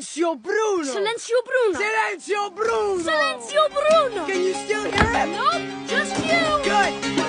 Silencio Bruno! Silencio Bruno! Silencio Bruno! Silencio Bruno! Can you still hear it? Nope, just you! Good!